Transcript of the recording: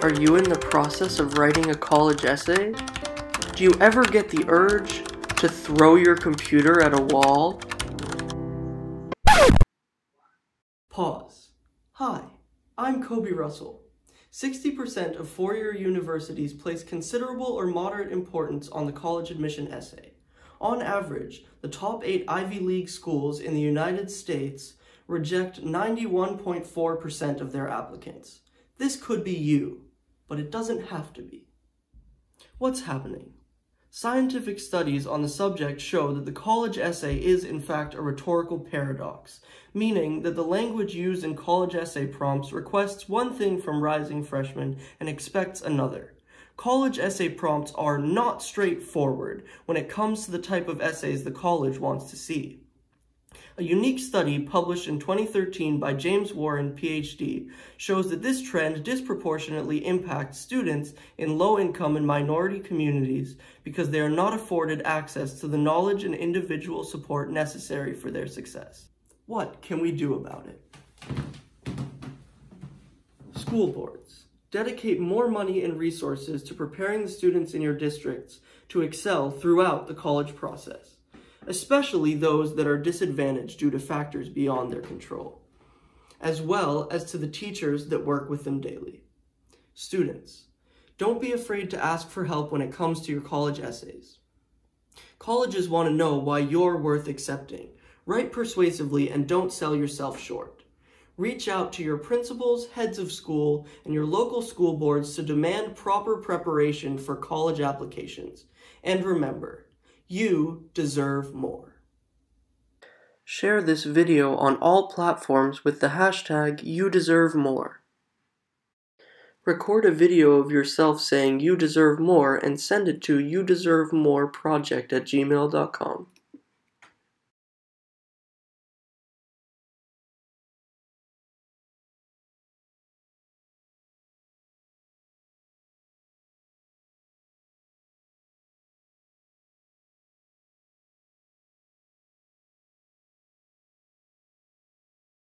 Are you in the process of writing a college essay? Do you ever get the urge to throw your computer at a wall? Pause. Hi, I'm Kobi Russell. 60% of four-year universities place considerable or moderate importance on the college admission essay. On average, the top eight Ivy League schools in the United States reject 91.4% of their applicants. This could be you, but it doesn't have to be. What's happening? Scientific studies on the subject show that the college essay is in fact a rhetorical paradox, meaning that the language used in college essay prompts requests one thing from rising freshmen and expects another. College essay prompts are not straightforward when it comes to the type of essays the college wants to see. A unique study published in 2013 by James Warren, PhD, shows that this trend disproportionately impacts students in low-income and minority communities because they are not afforded access to the knowledge and individual support necessary for their success. What can we do about it? School boards. Dedicate more money and resources to preparing the students in your districts to excel throughout the college process especially those that are disadvantaged due to factors beyond their control, as well as to the teachers that work with them daily. Students, don't be afraid to ask for help when it comes to your college essays. Colleges want to know why you're worth accepting. Write persuasively and don't sell yourself short. Reach out to your principals, heads of school, and your local school boards to demand proper preparation for college applications. And remember, you deserve more. Share this video on all platforms with the hashtag YouDeserveMore. Record a video of yourself saying you deserve more and send it to youdeservemoreproject at gmail.com.